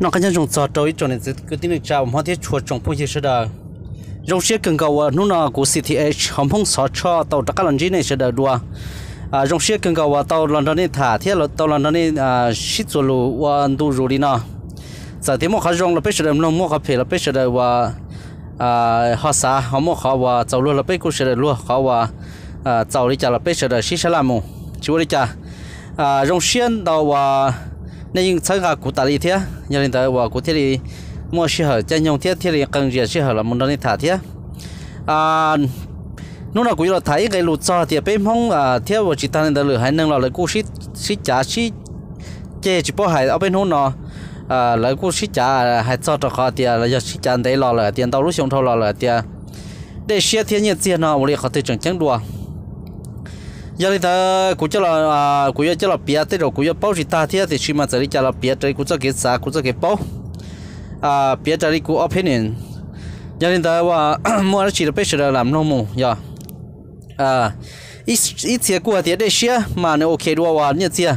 nó cái những trồng trâu tôi cho nên cái tin chào mà thế chuột trồng phong gì sẽ đó trong xe cần cầu nó là của CTH hồng phong sáu cho tàu tất cả lần gì này sẽ được đua. À trong xe cần cầu à, tàu lần đó này thả thế là tàu lần đó này à xít rồi lù và đủ rồi đi nó giờ thì mua khá rong là bây giờ nó mua khá phê là bây giờ và à, à họ xã họ mua khá và tàu luôn là bây giờ sẽ luôn khá và à tàu đi chả là bây giờ xí sẽ làm mu chú đi chả. À rong xe tàu và nên những sáng gà cụ tạ đi thế nhà linh tới và cụ thế thì mua xe hở chân nhông thế thế thì cần gì xe hở là muốn đi thả thế à nó là quý là thấy cái lụt cho thì bên hông à theo và chỉ ta nên tới lửa hai nâng là lấy cụ xít xít trả xít chê chỉ bỏ hại ở bên hông nó à lấy cụ xít trả hay cho cho khó thì là giờ xít trả đấy lò là tiền tao lúc xuống thâu lo là tiền để xe thiên nhiên tiền nó một liệt khó thể chẳng chẳng đùa giờ thì ta cũng cho là à cũng cho là bia tới rồi cũng cho bao gì ta thì thì chỉ mà giờ đi cho là bia tới cũng cho cái啥cũng cho cái bao à bia tới cũng opinion giờ thì taว่า mua nó chỉ là bây giờ làm nông mù giờ à ít ít tiền của thì để xe mà nó ok đua vào nhớ tiền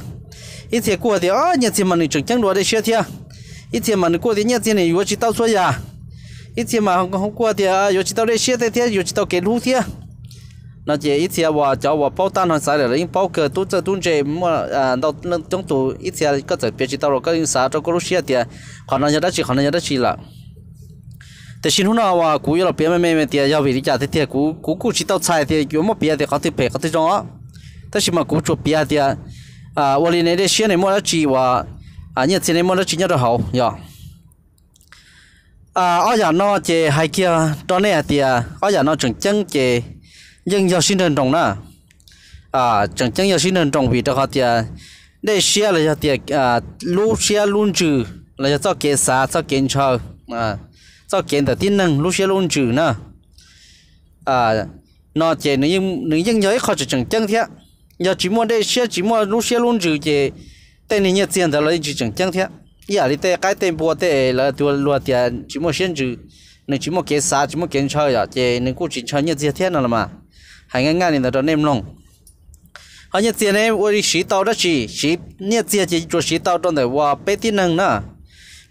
ít tiền của thì à nhớ tiền mà nó chẳng chẳng đua để xe thì ít tiền mà nó của thì nhớ tiền này yếu chỉ tao xóa ya ít tiền mà không không của thì à yếu chỉ tao để xe thì yếu chỉ tao cái lú thì nó chỉ ít xe và cháu và bao tan hơn sai là những bao cờ tu chơi tu chơi mà à đâu trong tu ít xe có thể biết chỉ tao rồi có những sao cho có lúc xe thì còn nó nhớ đã chỉ còn nó nhớ đã chỉ là thế xin hôm nào và cú là biết mẹ mấy thì à, giao vị trả thế thì à, cú cú cú chỉ tao sai thì à, kiểu mà biết thì có thể bé có thể trong đó thế xin mà cú chụp biết thì à và liền này để xe này mua đã chỉ và à nhật xe này mua đã chỉ nhớ được hậu nhở à ở nhà nó chỉ hai kia đó này thì ở nhà nó chẳng chân chỉ nhưng giờ sinh đơn trồng nữa à chẳng chẳng giờ sinh đơn trồng vì đó họ thì để xe là giờ thì à lũ xe luôn trừ là giờ cho kế xã cho kiến chờ à cho kiến từ tin năng lũ xe luôn trừ nữa à nó chỉ nếu nhưng nếu nhưng giờ họ chỉ chẳng chẳng thiệt, giờ chỉ mua để xe chỉ mua lũ xe luôn trừ chỉ tên này nhật tiền đó là chỉ chẳng chẳng thiệt, giờ thì tên cái tên bùa tên là tua lúa tiền chỉ mua xe trừ nên chỉ mua kế xã chỉ mua kiến chờ giờ chỉ nếu cũng chỉ chờ nhật tiền thế nào mà hay ngang ngang thì tao nem lòng họ nhận tiền em, ôi sĩ tao đó chỉ sĩ nhận tiền chỉ cho sĩ tao trong đời qua bé tin năng nè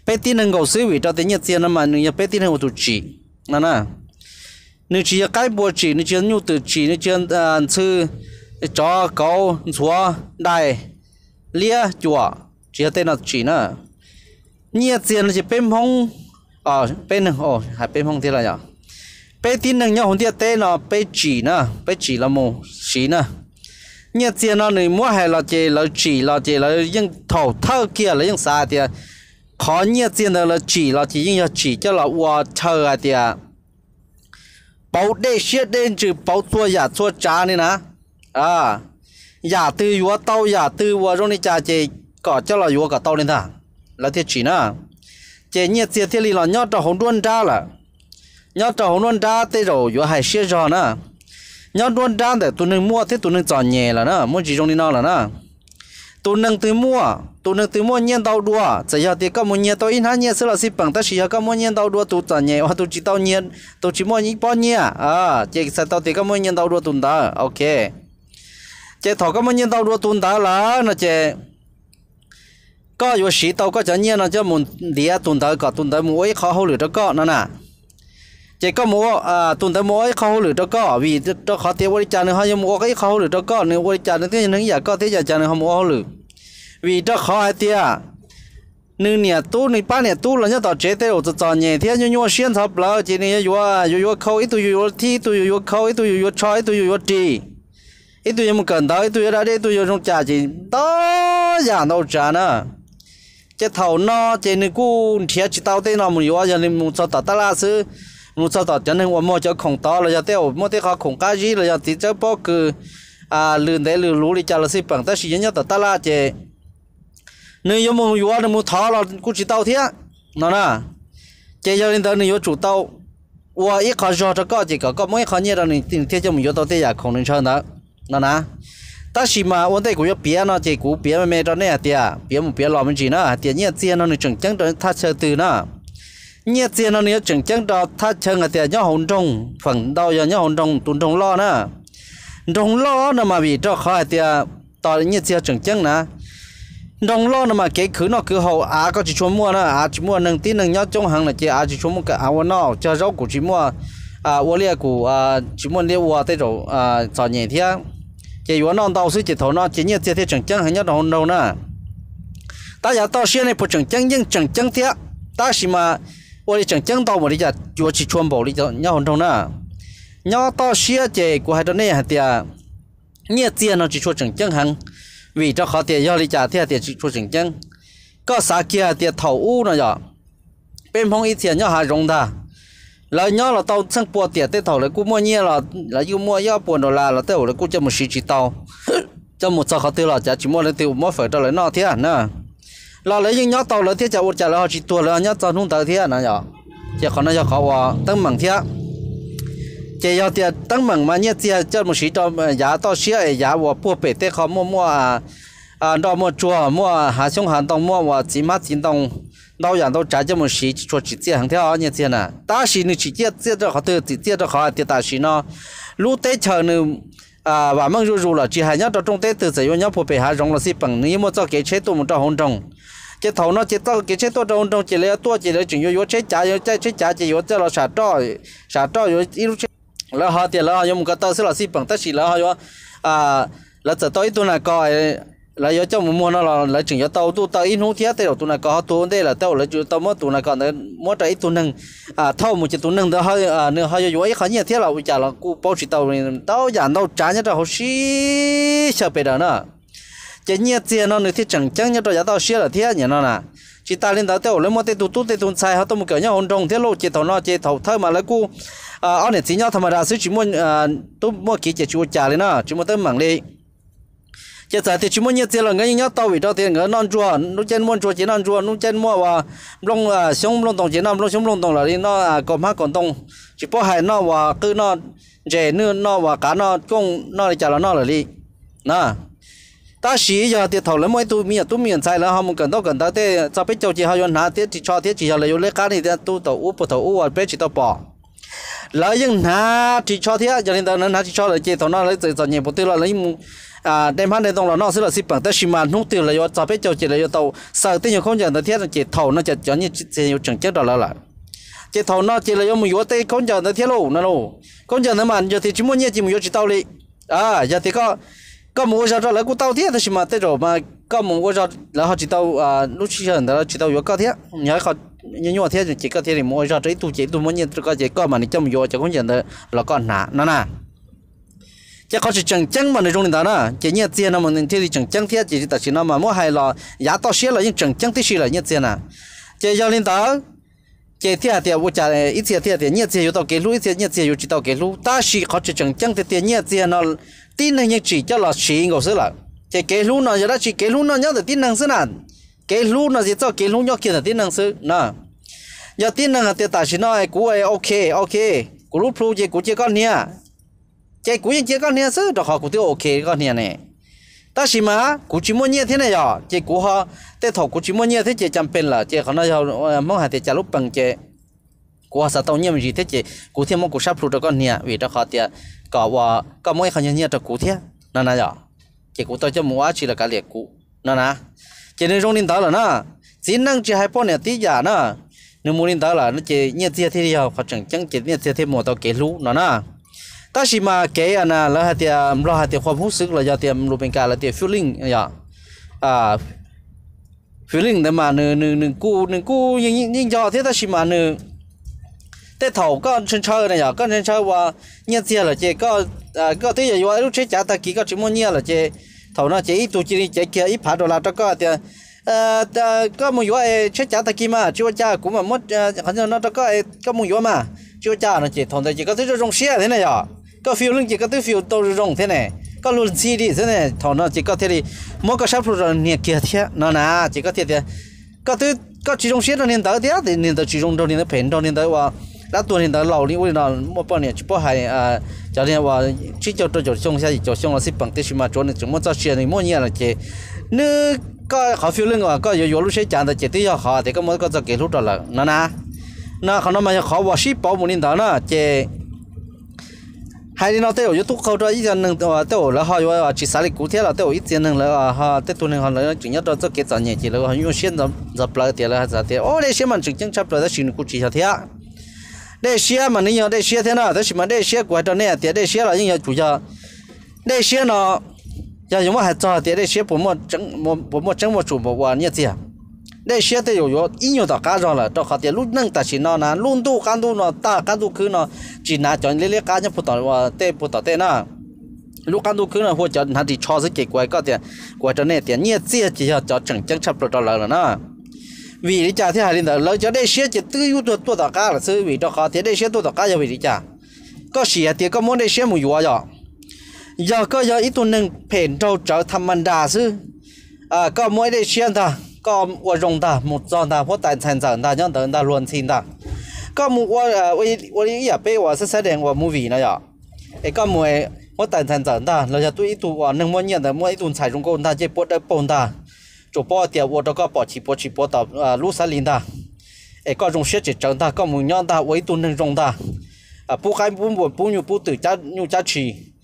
bé tin năng cầu sư vị cho tiền nhận tiền mà nhưng bé tin năng của tụi chị. Nè. Nè chỉ cái bộ chỉ nếu chỉ nhu từ chỉ nếu chỉ sư à, cho cầu chúa đại lia, chùa. Chỉ tên là chỉ nè. Nhận tiền là chỉ bên phong à ờ, bên oh hai bên phong thế là nhở bé tin năng nhau hôm tiệt tê nó bé chỉ nè bé chỉ là một chỉ nè nhà tiền nó người mua hay là chỉ là chỉ là chỉ là những thầu thơ kia là những sao tiệt khó nhà tiền là chỉ là chỉ những chỉ cho là hoa thơ à tiệt bảo để xét đến chữ bảo tua giả tua trả này nè à giả từ vua tàu giả từ vua rồi này cha chỉ có cho là vua cả tàu lên thà là thiệt chỉ nè chỉ nhà tiền thì là nhau cho hồng đuôn ra là nhớ trâu luôn ra tê rồi vừa hay xe giò nữa nhớ luôn ra để tụi nưng mua, thế tụi nưng giò nhẹ là nữa mua chỉ trong đi nào là nữa tụi nưng tự mua, tụi nưng tự mua nhiên tàu đua. Chỉ giờ thì các một nhiên tàu in hai nhiên sẽ là xịt bằng. Ta chỉ giờ các một nhiên tàu đua, tụi giò nhẹ, hoặc tụi chỉ tàu nhiên tụi chỉ mua những bao nhiên à chỉ sẽ tàu thì các một nhiên tàu đua tụi ta. Ok. Chỉ thọ các một nhiên tàu đua tụi ta là nó chỉ có vừa sĩ tàu có chả nhiên nó cho muốn địa tụi ta có, tụi ta mua khó hậu lửa cho có nữa chỉ có mua à tuần ta mua khó lửa đó có vì đó khó tiêu với cha nữa họ mua cái khó lửa đó có nữa cha nữa thế nên giờ có thế giờ cha họ mua hậu lửa vì đó khó hay tia nữ nhà tu nữ ba nhà tu là nhớ tao chế tới rồi cho nhẹ thế như nhưng xuyên thập là chỉ này yo như yo khâu ít tu yo thi tu yo khâu ít tu yo choi ít tu yo trì ít tu một cần đó ít tu ra đây tu yo trong trà chỉ đó giả đâu trà nữa chế thầu nó chế này cú thiệt chỉ tao tên nó mình yo giờ nên một cho tao ta là sư nu sao tao cho nên ôm mò cho khổng to là giờ tao mò tao khó khổng cá gì là giờ thì cháu bao cứ à lươn đấy lươn lú đi là xí bằng ta xí nhớ tao ta la chè nếu yo mong yo nó mu thọ là cũng chỉ thiệt nè chè giờ lên tới nếu yo chủ tao. Wa ít khó cho cho có, chỉ có có mỗi khó nhớ là mình tìm thiệt cho mình yo tao thiệt là khổng chơi đó. Nè ta chỉ mà ôn tay của yo bia nó chỉ của bia mà mẹ cho nè tiệt bia một bia lò mình chỉ nó tiệt nhớ tiền nó được chẳng chẳng cho ta chơi nhẹ tiền nó nếu chẳng chẳng đó ta chơi là tiền nhau hồn trong phần đau giờ nhau hồn trong tuần trong lo nữa trong lo nó mà bị cho khỏi tiền tao nhẹ tiền chẳng chẳng nè. Đồng lo nó mà cái khứ nó cứ hậu á có chỉ cho mua nữa á à, chỉ mua nâng tí nâng nhau trong hàng là chỉ á à, chỉ cho mua cái áo nó, cho rau của chỉ mua. À ô lia của à chỉ mua lia ô tới rồi à cho nhẹ thế chỉ yếu nó đau suy chỉ thầu nó, chỉ nhẹ tiền thế chẳng chẳng hàng nhau hồn đâu nè. Ta giờ tao xưa này phụ chẳng chẳng nhưng chẳng chẳng thế ta chỉ mà ô chẳng chẳng mà đi giờ chúa chỉ chuồn bộ đi cho nhớ không đâu nè nhớ tao xưa chỉ của hai đứa này hả tiệt nhẹ Tiền nó chỉ cho chẳng chẳng hàng vì cho họ tiền do đi trả tiền tiền cho chính chân có 啥 kia tiệt thầu u nữa bên phong ít tiền nhau hà rong ta là nhau là tao sang bỏ tiệt tới thầu là cú mua nhiều là là yêu mua yêu buồn đồ là là tới là cú cho một sĩ chỉ tao cho một sao họ tiêu là chỉ mua lên tiêu mua phải cho lại nó thế à nè là lấy những nhóc tàu là thiết chả uất chả là họ chỉ tuột là nhóc tàu nung tàu thiết nè nhở? Chỉ còn nó cho khó vào tăng mảng thiết chỉ cho tiền tăng mảng mà nhét tiền cho một sĩ cho giá to xía giá vào bùa bể tê khó mua mua à à đó mua chùa, mua à, hà xuống hàng đông mua và chỉ mát chỉ đông đâu giờ đâu trả cho một sĩ cho chỉ tiền hàng theo, nhét tiền nè. Ta sĩ này chỉ tiền tiền cho họ tự chỉ tiền cho họ tiền ta sĩ nó. Lúc tết chờ nữa à và mang ru ru là chỉ hai nhát trong trong tết từ giờ nhát phổ bề hai rong là xí bằng nếu mà cho cái chế tụ một trong hôn trong cái thầu nó chế tao cái chế tụ trong hôn trong chỉ lấy tua, chỉ lấy chừng yo yo chế trả yo chế chế trả chỉ yo cho là xả trò xả trò yo ít là họ tiền là họ dùng cái tao sẽ là xí bằng tất chỉ là họ à là giờ tôi tôi là coi là do trong mua nó là là chừng do tàu tu tàu in hút thiết thì tu này có tu đây là tàu là chú tàu mất tu này còn nữa mất trái tu nâng à thâu một chiếc tu nâng đó hơi à nửa hơi yếu khó nhiều thiết là bây giờ là cô bao chỉ tao tàu giảm tàu trả nhất là hồ xí, sợ bề đó nữa chỉ nhiều tiền nó, nửa thiết chẳng chẳng nhất là tao xí là thiết nhỉ nó nè chỉ ta lên tàu tàu lấy một tê tu tu tu sai họ tao một kiểu nhau hồn trong thiết lộ chỉ thầu nó chỉ thầu thơ mà lấy cô à ở này chỉ nhau thầm ra chỉ muốn à tu mua kỹ chỉ chú trả lên nó chỉ muốn tới mảng đi giờ tại thì chúng mình nhận tiền là ngay nhớ tàu bị tàu tiền người non chua nó chân mua chua chỉ non chua nó chân mua và long à sống long tòng chỉ năm long sống long tòng là đi nó à còn mắt còn tông chỉ có hai nó và cứ nó dễ nữa nó và cả nó công nó trả là nó là đi nè ta sĩ giờ thì thầu lấy mỗi tu miệng tu miệng sai là họ muốn cần đâu cần đâu thế sao biết cho chị họ yon hả thế chỉ cho thế chỉ cho lấy thì này tu tàu u tàu u và biết chỉ tàu bỏ lấy những hả chỉ cho thế cho nên tao nó chỉ cho là chị thầu nó lấy từ từ nhiều một tiêu là lấy À, đem hắn đây đông là nó sẽ là xịp bằng tới ship mà nút tiền là do tàu biết cho chỉ là do tàu. Sợ tiếng nhiều không giờ nó thiết là chỉ thầu nó chỉ cho như chỉ nhiều chẳng chết đó là là chỉ thầu nó chỉ là do mình vô tay không giờ nó thiết luôn nó luôn không giờ nó mà giờ thì chỉ muốn nhẹ chỉ mình vô chỉ tàu đi à giờ thì có có muốn cái cho lấy của tàu thiết thì ship mà tới rồi mà có muốn cái đó là họ chỉ tàu à lúc chỉ hiện đó chỉ tàu vô cao thiết. Nhớ họ nhưng nhưng mà thế thì chỉ có thiết thì mua ra giờ đấy tu chỉ, tu muốn nhận có chỉ có mà nó trong vô cho không giờ tới là con nã nó nè chứ có chỉ chẳng chẳng mà nơi trong đó nè chỉ nhớ tiền nó mà nên thì chẳng chẳng thiết chỉ tại chỉ nó mà mua hay là giá to xí là nhưng chẳng chẳng thiết xí là nhớ tiền nè chỉ cho nên đó chỉ thiết thì vô trả ít thiết thiết thì nhớ tiền yếu tao cái lũ ít thiết nhớ tiền yếu chỉ tao cái lũ ta xí có chỉ chẳng chẳng thiết tiền nhớ tiền nó tin là những chỉ cho là xí ngầu xí là chỉ cái lũ nó giờ đó chỉ cái lũ nó nhớ được tin năng xí nè cái lũ nó chỉ cho cái lũ nhớ kia là tin năng xí nè giờ tin năng thì tại chỉ nó cú ok ok cú lú plu chỉ cú chỉ con nha cái cú yên cái con nè sư đó họ cũng tiêu ok con nè này ta chỉ mà, cú chỉ muốn nhẹ thế này rồi cái cú họ để thầu cú chỉ muốn nhẹ thế chỉ chăm bên là cái họ nói họ mong hai thế trả lúc bằng cái cú họ sao tao nhẹ gì thế chỉ cú thiên một cú sắp luôn con nè, vì đó họ tiệt có và có mỗi họ như nhẹ đó cú thiên nè nè rồi cái cú tao cho mua chỉ là cả liệt cú. Nè nè chỉ nên trong linh đó là nè chỉ năng chỉ hai bọn này tí giả nè nếu muốn linh đó là nó chỉ nhẹ thế thế họ phát triển chẳng chỉ nhẹ thế thế mua tao kế lú. Nè nè ta chỉ mà cái anh là là thì lo thìความรู้สึกlà do thì lúc bên cả là thì feeling ya à feeling để mà nương nương nương cú nương cú nhưng nhưng do thế ta chỉ mà nương thế thầu có chân chơi này ya có chân chơi và nhớ tiền là chỉ có à có thế giờ lúc chế trả ta kỹ có chỉ muốn nhớ là chỉ thầu nó chỉ ít tu chỉ chỉ kia ít phá đồ là cho có thì ờ có một vụ chế trả ta kỹ mà chưa trả cũng mà mất hẳn là nó cho có có một vụ mà chưa trả nó chỉ thầu chỉ có thế trong xe thế này ya có phiếu lưng chỉ có tới phiếu tôi rong thế này. Có luôn chi đi, thế này thằng nó chỉ có thế đi. Mỗi cái sắp rồi nhẹ kia thế, nó nè chỉ có thế thế. Có tới có chỉ trong đó nên tới thế, thì nên tới chỉ trong đó nên tới phèn đó nên tới và đã tuần nên tới lâu đi với nó một bao nhiêu chỉ hai à cho nên và chỉ cho tôi, cho xong xe cho xong là xếp bằng tới mà cho nên chúng muốn cho xe này, mỗi nhà là chỉ. Nếu có họ phiếu lưng à, có có có lúc xe chạm tới chỉ tới họ, thì có mỗi có cho cái lúc đó là, nó nè nó không nó mà họ vào ship bảo một nên đó, nó chỉ hai đứa nó tiêu yo tu câu cho ít tiền nâng tiêu là họ yo chỉ xài lịch cụ thể là tiêu ít tiền nâng là ha tết tu nâng họ là chủ nhất đó cho kết sản nhẹ chỉ là họ yêu xuyên dập dập lại tiền là giả tiền ô, đây xem mình chứng chứng chấp rồi đó xin cụ chỉ cho thế đây xe mà nếu đây xe thế nào? Đó chỉ mà đây xe của cho này tiền đây xe là những chủ cho đây xe nó giờ chúng mà hạt cho tiền đây xe bốn một trứng một bốn một trứng một chủ một quả như thế 那现在有有应用到干上了，这好点路能但是那呢，路都干都呢，大干都去呢，只拿叫你来干就不到我带不到带那。lúc ăn đồ cứ là hỗ trợ hắn thì cho rất cái quái cái tiền quái cho nên tiền nhiệt tiền chỉ cho chẳng chẳng chấp được đó là nó. Vì lý cha thế hà linh đó lỡ cho đây xe chỉ tự yếu tôi tôi đặt cá là sư vì đó khó thế đây xe tôi đặt cá giờ vì lý cha có xe thì có muốn đây xe mua vào rồi giờ có giờ ít tuần nâng phèn trâu trở thăm mình đà sư à có mỗi đây xe ta có 我用的木装的或单层整的，让等的乱清的。có một 我呃我我也被我是三点我 movie 了呀，诶个么我单层整的，然后对一度我能么年的么一度采用过他这波的崩的，就包掉我这个保起保起保到啊路三零的，诶个种设计整的，个么样的我一度能用的，啊不还不不不牛不对加牛加去，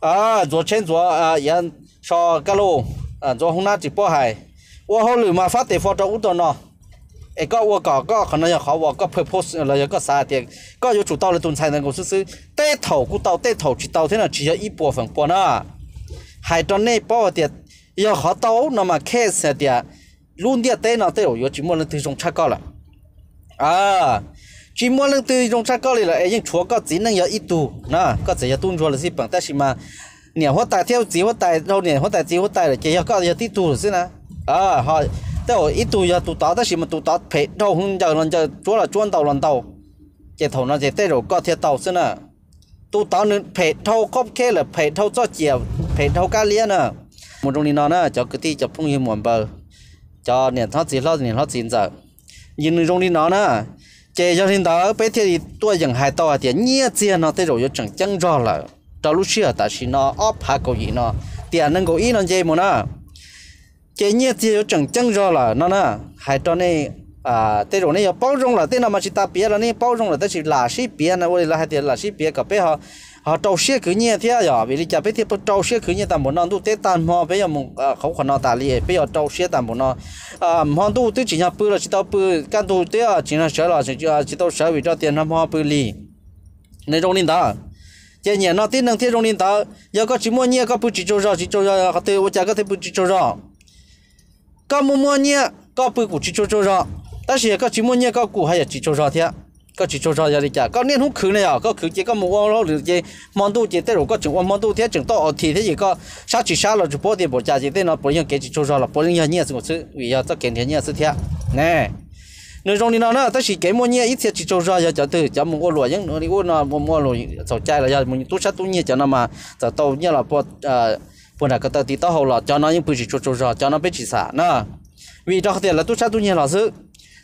啊昨天昨啊也说个路啊昨红那直播还。 我好了嘛，发电话到屋头呢。哎，个我搞个可能要好，我个 purpose 了有个啥的，个有主到了东才能够是是带头顾到带头去到天了，只要一部分波呢，还到那包的要好到那么开始的，路的带呢带有有寂寞人推送差高了，啊。chỉ mua lần từ trong chắc có là ấy chúa có chỉ năng một tu nè có chỉ tuân chúa là gì bằng ta chỉ mà nhiều hóa tài theo chỉ hóa tài đâu nhiều hóa tài chỉ hóa tài là chỉ có là tí tu rồi nè À họ tao ít tuổi giờ tụi tao đó mà tụi tao phải đâu không giờ lần giờ chúa là chuyên tàu lần tàu. Cái thầu nó chỉ tao rồi, có thiệt tàu xin à tụi tao nên phải thâu cóp kê là phải thâu cho chiều phải thâu cá liên à một trong những nó nè, cho cái tí cho phung hiểm muộn bờ. Cho niệm thoát gì lo niệm thoát gì giờ. Nhìn trong những nó nè chế cho nên đó bây thì tôi dừng hai tàu thì nhẹ tiền nó tới rồi chẳng chẳng rõ là. Cho lúc xưa ta chỉ nó ốp hạ cầu gì nó. Tiền năng cầu ý nó chơi mà nó cái nhẹ thì chẳng chẳng rõ là nó nè hai trò này à thế rồi này bao dung là thế nào mà chỉ ta biết là này bao dung là thế chỉ là sĩ biết là vậy là hai tiền là sĩ biết cả bé họ họ trâu xe cứ nhẹ thế à vì lý do bé thì bắt trâu xe cứ nhẹ ta muốn nó tu tết tàn mà bây giờ mình không còn nó ta li bây giờ trâu xe ta muốn nó à mà tu tu chỉ nhà bự là chỉ tao bự can tu thế à chỉ là sợ là chỉ chỉ tao sợ vì cho tiền nó mà bự li nên trong nên đó cái nhà nó tin năng thế trong nên đó giờ có chỉ mua nhẹ có bự chỉ cho ra chỉ cho ra họ tiêu tôi có thể bự chỉ cho ra có mua mua nhẹ có bự cũng chỉ cho cho ra 但是 có chỉ mua nhẹ có cụ hay chỉ cho ra thế có chỉ cho ra đi chả có nên không khử này à có chỉ có mua lo được gì món đồ chỉ tới rồi có chừng món đồ thế chừng to thì thế gì có sao chỉ sao là chỉ bỏ tiền bỏ giá chỉ tên nó bỏ những cái chỉ cho ra là bỏ những nhẹ sự sự vì giờ tất cả những nhẹ sự thế nè nếu trong đi nào nữa, ta chỉ cái mua nhẹ ít thiệt chỉ cho ra giờ cho từ cho mua lúa những nó đi qua nó mua lúa sầu chay là giờ mình tu sát tu nhẹ cho nó mà giờ tàu nhẹ là bỏ bữa nào cái tao tí tao hậu là cho nó những bữa chỉ cho cho cho nó biết chỉ xả, nè. Vì cho tiền là tôi sao tôi nhận là sự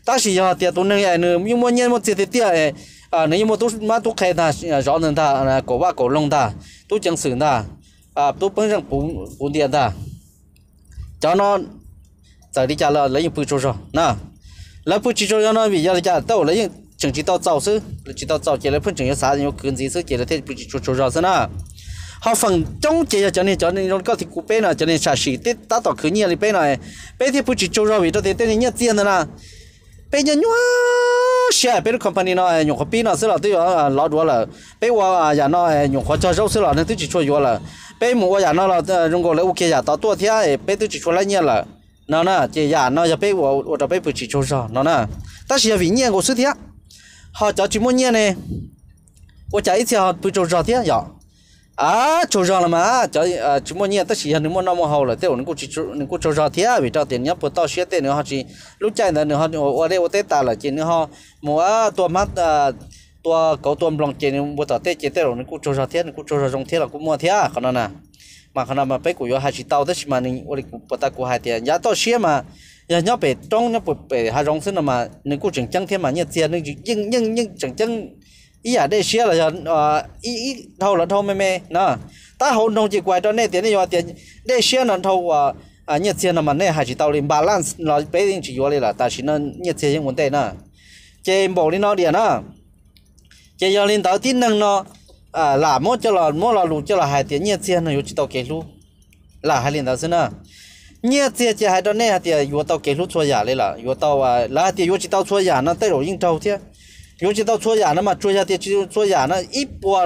ta chỉ cho tiền tôi nâng nữa nhưng mà nhân một tiền tiền ấy à nếu như mà tôi mà tôi khai ta rõ nên ta là cổ ba cổ lông ta tôi chẳng xử ta à tôi vẫn rằng bốn bốn tiền ta. Cho nó, giờ đi trả là lấy những bữa cho cho nè. Lấy bữa chỉ cho nó, vì giờ đi trả, tao lấy những chẳng chỉ tao giàu sự chỉ tao giàu chỉ lấy phân chẳng những cái gì sự chỉ là thế bữa chỉ cho cho cho nữa họ phần trong chế cho nên cho nên nó có thì cụ bé nào cho nên xả xỉ tết ta tỏ cứ nhiều thì bé này bé thì phụ chỉ cho ra vì đó thì tết nhiều tiền đó là bé nhà nhua xe, bé company nó nhung khó pin nó sẽ là tôi ở lão đua là bé qua nhà nó à, nhung khó cho rau sẽ là nên à, tôi chỉ cho vô là bé mua nhà nó là dùng gọi là ok nhà tao tua thế bé tôi chỉ cho lại nhiều là nó nè chị nhà nó giờ bé của của bé phụ chỉ cho ra nó nè ta chỉ là vì nhiều của sự thế họ cho chỉ muốn nhiều này. Của trái？à chỗ ra là mà cho chúng mình nhận tất chỉ hơn những món mua hậu là tiêu nó cũng chỉ nó cũng chỗ ra thế vì cho tiền nhấp bắt tao xe tiền nữa họ chỉ, lúc chạy là nữa họ ở đây ở tết ta là chỉ nữa họ mua à, tua mắt à, tua cầu tua lòng chỉ nữa bắt tao tết, chỉ tết rồi nó cũng chỗ ra thế nó cũng chỗ ra trong thế là cũng mua thế à còn nè mà còn mà bây giờ hai chỉ tao tất mà nên ở đây cũng bắt của hai tiền giá tao xe mà nhà nhớ về trong nhớ về hai rong sinh mà nên cũng chẳng chẳng thế mà nhớ tiền nên nhưng nhưng nhưng chẳng chẳng ý à đây xia là ờ ý ý thâu là thâu mê mê nè ta hậu nông chỉ quay cho nên tiền này tiền. Đây xia là thâu ờ à nhiệt tiền là mà này hay chỉ tàu lên balance là bé đi chỉ vô là ta chỉ nên nhiệt tiền những vấn đề nè chế bộ đi à, nó điện nè chế giờ lên tàu tin năng nó à là mua cho là mua là lù cho là hai tiền nhiệt tiền nó chỉ tàu kế lù là hai liền đó xin à nhẹ tiền chỉ hai đó này hai tiền yếu tàu kế lù chua giả đây là. Yếu tàu à là tiền yếu chỉ tàu chua giả, nó tới rồi yên tàu thế yếu chỉ tàu chua giả nó mà chua giả tiền chỉ chua giả nó ít bộ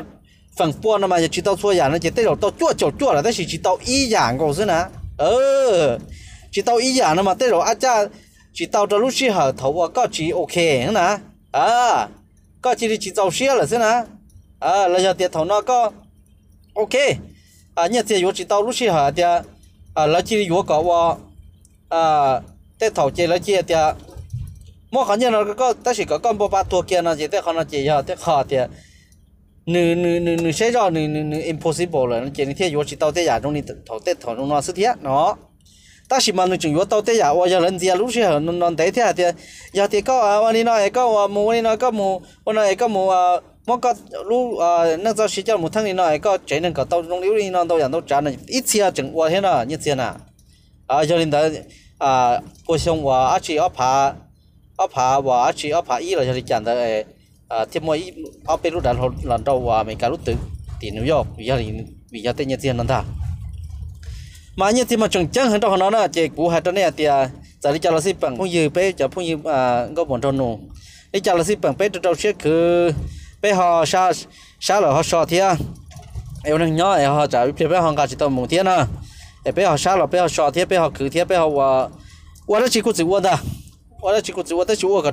phần bộ nó mà chỉ tàu chua giả nó chỉ tới rồi tàu chua chua chua là tới chỉ tàu ý giả cổ xin à ờ chỉ tàu ý giả nó mà tới rồi à cha chỉ tàu cho lúc xí hở thầu à có chỉ ok nè à có chỉ chỉ tàu xí là xin à à là giờ tiền thầu nó có ok à nhớ tiền yếu chỉ tao lúc xí hả tiền à là chỉ yếu có wa à tiền thầu chỉ là chỉ tiền mua khó nhớ nó có ta chỉ có con bò ba tua kia nó chỉ thế con nó chỉ giờ thế khó thì nữ nữ nữ nữ sẽ cho nữ nữ nữ impossible rồi nó chỉ thế yếu chỉ tao thế giả trong đi thầu tết thầu trong nó sức thiết nó ta chỉ mà nữ chủ yếu tao thế giả bây giờ lần gì lúc sẽ nó nó thế thế thì giờ thì có à anh nói có mua anh nói có mua anh nói có mua mỗi cái lúc à nó cho chỉ cho một thằng này nói có chế nên có tao trong liễu đi nó tao giả tao trả này ít xe chừng qua thế nào như thế nào à cho nên đó à cuộc sống của anh chị ở phá ở phá và chỉ ở phá y là cho đi chẳng tới à thêm mỗi ở bên lúc đàn hồ lần đầu và mình cả lúc tự tiền New York vì giờ thì vì giờ tên nhân tiền lần ta mà nhân tiền mà chúng chẳng hơn đâu nó là chỉ cú hai trăm này thì giờ đi chào là ship bằng phong dư bé chào phong dư à có bọn tròn nụ đi chào là ship bằng bé trâu chết cứ bé họ sa sa là họ sò à em đang nhớ em họ chào bé bé họ cả chỉ tao mùng thiên à bé họ sa là bé họ sò thia bé họ cứ thia bé họ và và nó chỉ có chữ quân ta da và chỉ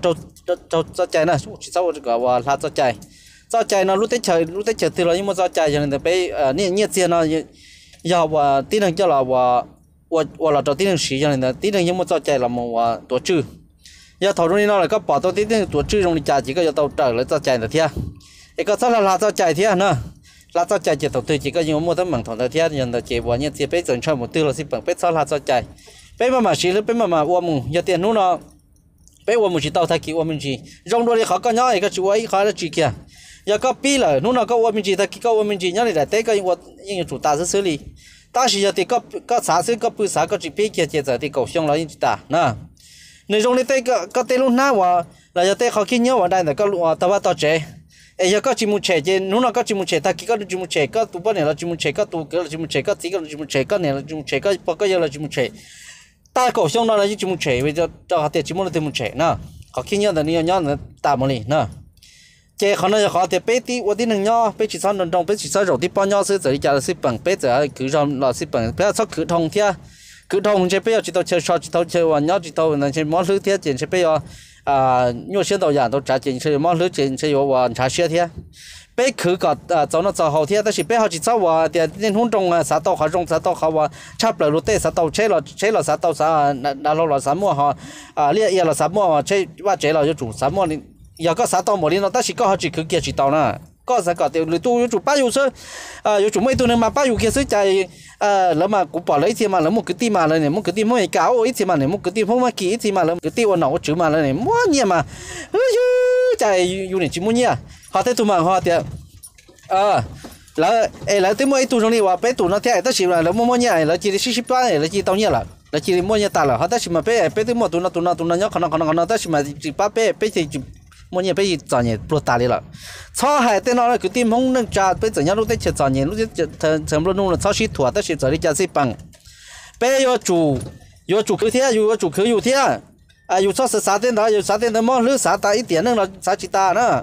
trâu trâu trâu chạy chỉ sau cái là trâu trâu lúc lúc từ nhưng mà trâu giờ và là và và là trâu nhưng mà trâu là và tổ giờ là tổ trong trả chỉ có giờ tàu trâu là cái là thế chỉ có những mua tấm bằng thằng thế nhân là chỉ bỏ những chỉ bây giờ cho một tư là xin bằng bây sao là cho chạy bây mà mà xí lúc bây mà mà uo giờ tiền nó nó bây giờ mình chỉ tao thay kỹ mình chỉ. Trong đôi khó, có nhớ cái chú ấy, khó là chỉ kia giờ có pi là lúc nào có uo mình chỉ thay kỹ có uo mình chỉ nhớ lại tới cái uo những chủ ta sẽ xử lý. Ta chỉ giờ thì có có xã sẽ có bữa xã có chỉ pi kia chỉ giờ thì cầu xong là những ta, nè. Nếu trong này tới có có tới lúc nào mà là giờ tới khó kinh nhau vào đây là có lúc à, tao bắt tao chế ấy giờ có chỉ muốn chơi chứ lúc nào có chỉ muốn chơi ta kỹ có chỉ muốn chơi có tụ bao này là chỉ muốn chơi có tụ cái là chỉ muốn chơi có tí cái là chỉ muốn chơi có này là chỉ muốn chơi có bao cái giờ là chỉ muốn chơi ta cổ xong đó là chỉ muốn chạy bây giờ cho họ tiền chỉ muốn là tiền muốn chạy nè họ kinh nhau là nhiều nhau là tạm một lì nè chế họ nó họ tiền bé tí ở tí nâng nhau bé chỉ sao nâng đồng bé chỉ sao rồi tí bao nhau sẽ tới giờ là xếp bằng bé giờ cứ rồi là xếp bằng bé sao cứ thông thia cứ thông chế bây giờ chỉ tao chơi sao chỉ tao chơi hoàn nhau chỉ tao là chỉ món thứ thia chỉ chế bây à nhiều xe tàu giả tao trả tiền chơi món thứ tiền chơi hoàn trả xe thia bây khử cả cháu nó cháu hậu thiên ta là bây họ chỉ cháu và thì nên hôn trong xã tàu khai trong xã tàu khai và chắp lại lúa tê xã tàu chế là chế là xã tàu xã đã lâu là xã mua họ à lia lia là xã mua mà chế và chế là chủ xã mua nên giờ có xã tàu một đi nó ta chỉ có họ chỉ khử kia chỉ tàu nè có sao cả tiểu tu chủ ba yêu sơ à yêu chủ mấy tu nên mà ba yêu kia sơ chạy à lỡ mà cũng bỏ lấy thì mà lỡ một cái ti mà này một cái ti mỗi cáo ít thì mà này một cái ti không mà kỹ thì mà lỡ cái ti ôn nấu chữ mà này mua nhiều mà chạy yêu này chỉ mua nhiều họ thấy tụi mà họ thì à, là ấy là tới mỗi tụi trong đi và bé tụi nó thấy tất nhiên là nó mua mua nhà là chỉ đi xí xí bán này là chỉ tao nhà là là chỉ đi mua nhà tao là họ tất nhiên mà bé bé tụi mỗi tụi nó tụi nó tụi nó nhóc khả năng khả năng khả năng tất nhiên mà chỉ ba bé bé thì mua nhà bé gì chọn nhà pro ta đi là cho hai tên nó là cứ tìm không nâng trả bé chọn nhà lúc tới chọn nhà lúc đấy thằng thằng luôn luôn là cho xí thua tất nhiên chọn đi chọn xí bằng. Bé yo chủ yo chủ cứ thế yo chủ cứ yo thế. À yo cho sáu tên đó yo sáu tên đó mua lứa sáu ta ít tiền nữa là sáu chỉ ta nữa.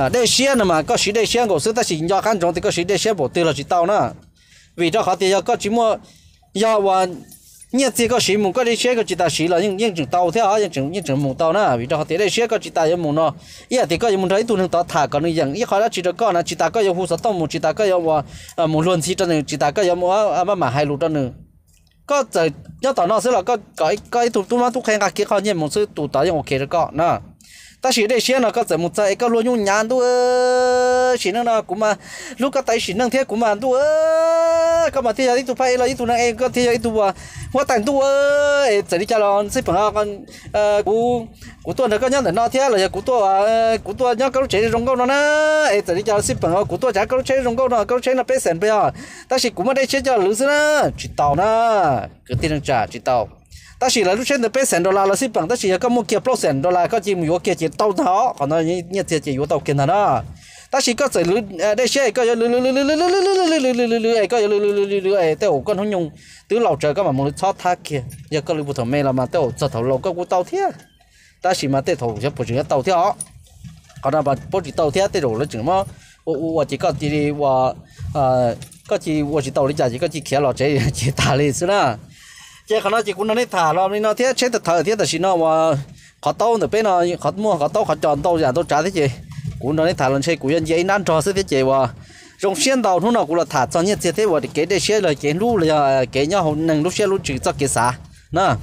à đây xe mà, có xí đây xe của xin ta chỉ nhỏ khăn trong thì có xí đây xe là chỉ tao nữa vì cho họ thì có chỉ mua, do hoàn nhất thì có sĩ mùng, có xe có chỉ ta sĩ là những những chừng tàu theo những chừng những chừng mùng tàu nữa vì đó thì đây xe có chỉ ta những mùng nó ý thì có những mùng thấy tu nâng tàu thả còn những dạng ý khó chỉ được có là chỉ ta có những hồ sơ tông mùng chỉ ta có những à, à, mà mùng luôn chỉ cho nên chỉ ta có những mùng mà mà hai lụt đó nữa có giờ nhớ tàu nó sẽ là có cái cái tu tu mà tu khen cái kia khó nhớ mùng sư tu tàu những ok được có, nè ta chỉ để xem là các giải một giải các luôn nhung nhàn tu chỉ năng là cũng mà lúc các tài chỉ năng thế cũng mà tu các mà thế giới tu phải là tu năng em các thế giới tu à hoa tặng tu ơi. Giải đi cha lon xếp bằng con ờ, cú cú tu là các nhân để nó thế là cú tu à cú tu nhau các lúc chế rong câu nó na giải đi cha xếp bằng cú tu chả các lúc chế rong câu nó các lúc chế là bé sền bây giờ ta chỉ cũng mà đây chế cho lứa xưa chỉ tàu nè, cứ tin rằng trả chỉ tàu ta chỉ là lúc trên được bảy cent đô la là ship bằng ta chỉ là có một kia bảy cent đô la có chỉ một kia chỉ tàu đó còn nó như như chỉ chỉ yếu tàu kia đó. ta chỉ có thể lưới đây xe có lưới lưới lưới lưới lưới lưới lưới lưới lưới lưới lưới lưới có lưới lưới lưới lưới tao con không nhung tứ lầu trời các mà muốn thoát thác kia giờ có lưới bút mê là mà tao giờ thầu lầu có cú tàu thế ta chỉ mà tao thầu giờ bút chữ tàu thế họ còn là bà bút chữ tàu thế tao rồi chữ mà u u chỉ có chỉ là có chỉ u chỉ tàu lý giải chỉ có chỉ kia lọ chế chỉ ta lý xí na chế khả năng chỉ cũng nó thả lo nên nó thiết chế thật thở thiết thật xin nó mà khó tâu nữa, bên nó khó mua, khó tâu, khó chọn tâu, giả tâu trả thế chị. Cũng nó thả lần chơi cũng dân dễ nan cho thế chị, và trong xuyên đầu nó cũng là thả cho nhất thế thế, và cái để xe là cái lũ là cái nhau hồn nâng lúc xe lũ chỉ cho cái 啥 nè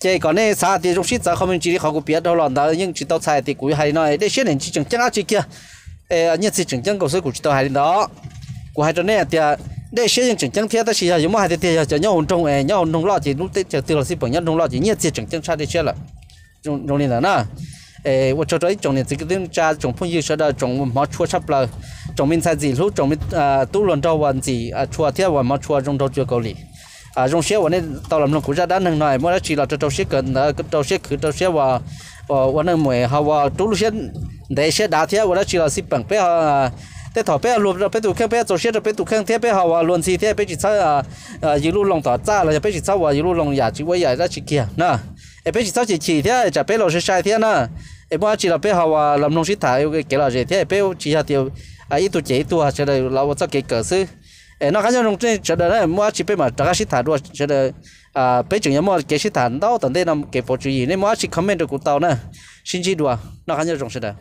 chế còn thì trong xuyên giờ không chỉ khó cũng biết đâu lần đó nhưng chỉ tao xài thì cũng hay nói, để xe này chỉ chẳng chắc chỉ kia? Ê như chỉ chẳng chẳng cầu số cũng chỉ tao hay đó. Cũng hay cho nên thì à, để xây dựng chỉnh trang phía ta chỉ là giống hai thì là nhau hồn trong ấy nhau hồn trong lọ chỉ lúc tết từ là xí bằng nhau trong lọ chỉ nhiệt chỉ chỉnh trang xa đi xe là trong trong này là na. Ấy vợ cho đấy trong này chỉ cái tiếng cha trong phong yêu sao đó trong mà chua sắp là trong mình sai gì lúc trong mình à tu lần đầu วัน gì à chua thiết và mà chua trong đầu chưa cầu lý à trong xe วัน này tao làm lòng của gia đã nâng này mỗi chỉ là trong xe cần à, trong xe cứ trong xe và và วัน này mày hao tu lúc xe để xe đá thiết và chỉ là xí bằng bé thế thọ bé luôn, rồi bé tụ khang bé cho xiết rồi bé tụ khang thế bé hào luồn gì thế bé chỉ sao à à dữ lu lòng tỏ ra là bé chỉ sao à dữ lu lòng giả chỉ quay giả ra chỉ kia nè em bé chỉ sao chỉ chỉ thế chả bé lo sẽ sai thế nè em bao chỉ là bé hào làm nông sĩ thải cái cái là gì thế bé chỉ hạt tiêu à ít tuổi tụ chỉ tụ hạt sẽ là lão cho cái cơ sư em nó khá nhiều nông trên sẽ là em bao chỉ bé mà trả sĩ thải đua sẽ là à bé chừng em bao cái sĩ thải đâu tận đây nằm cái phổ chủ gì nên bao chỉ comment được của tao nè. Xin chỉ đua nó khá nhau trong sẽ là